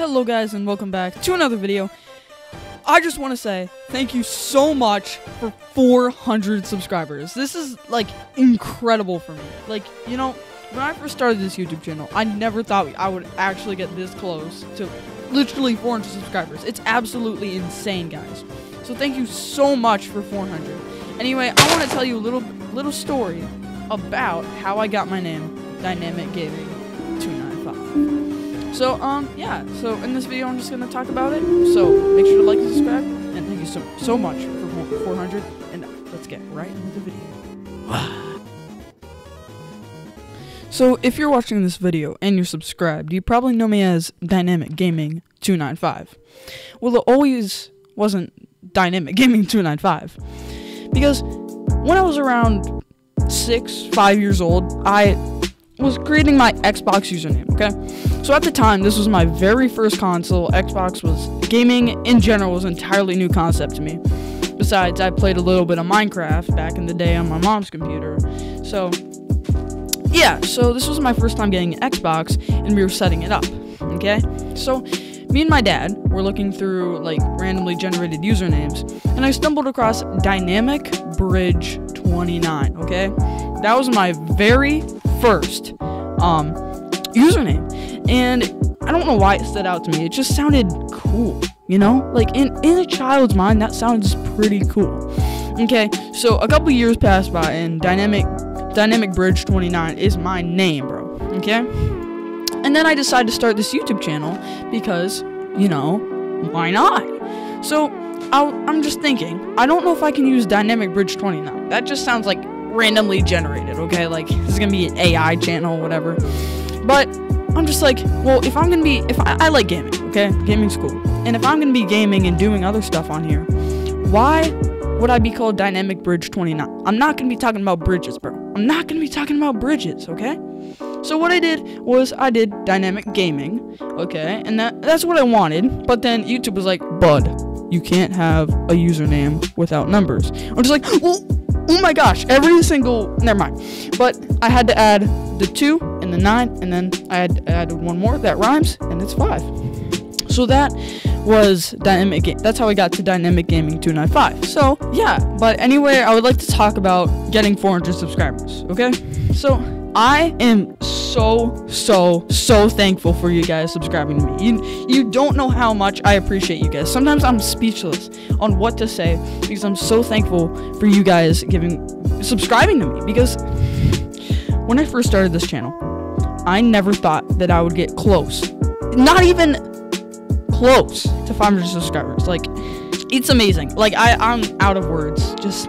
Hello guys and welcome back to another video. I just want to say thank you so much for 400 subscribers. This is like incredible for me. Like, you know, when I first started this YouTube channel, I never thought I would actually get this close to literally 400 subscribers. It's absolutely insane, guys. So thank you so much for 400. Anyway, I want to tell you a little little story about how I got my name, Dynamic Gaming 295. So, um, yeah. So in this video, I'm just gonna talk about it. So make sure to like and subscribe, and thank you so so much for 400. And let's get right into the video. So if you're watching this video and you're subscribed, you probably know me as Dynamic Gaming 295. Well, it always wasn't Dynamic Gaming 295 because when I was around six, five years old, I was creating my Xbox username, okay? So at the time, this was my very first console. Xbox was gaming in general was an entirely new concept to me. Besides, I played a little bit of Minecraft back in the day on my mom's computer. So, yeah, so this was my first time getting an Xbox, and we were setting it up, okay? So, me and my dad were looking through like randomly generated usernames, and I stumbled across Dynamic Bridge 29. Okay, that was my very first um, username, and I don't know why it stood out to me. It just sounded cool, you know. Like in in a child's mind, that sounds pretty cool. Okay, so a couple years passed by, and Dynamic Dynamic Bridge 29 is my name, bro. Okay. And then I decided to start this YouTube channel because, you know, why not? So i am just thinking, I don't know if I can use Dynamic Bridge 29. That just sounds like randomly generated, okay? Like, this is gonna be an AI channel, whatever. But I'm just like, well, if I'm gonna be, if I, I like gaming, okay? Gaming's cool. And if I'm gonna be gaming and doing other stuff on here, why would I be called Dynamic Bridge 29? I'm not gonna be talking about bridges, bro. I'm not gonna be talking about bridges, okay? So what I did was I did dynamic gaming, okay, and that that's what I wanted. But then YouTube was like, "Bud, you can't have a username without numbers." I'm just like, oh, oh my gosh, every single. Never mind. But I had to add the two and the nine, and then I had added one more that rhymes, and it's five. So that was dynamic. That's how I got to dynamic gaming 295. So yeah, but anyway, I would like to talk about getting 400 subscribers. Okay, so I am so so so thankful for you guys subscribing to me. You you don't know how much I appreciate you guys. Sometimes I'm speechless on what to say because I'm so thankful for you guys giving subscribing to me because when I first started this channel, I never thought that I would get close. Not even close to 500 subscribers. Like it's amazing. Like I I'm out of words. Just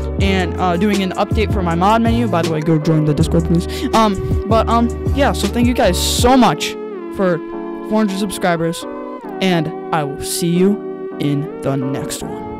and uh, doing an update for my mod menu. By the way, go join the Discord, please. Um, but um, yeah. So thank you guys so much for 400 subscribers, and I will see you in the next one.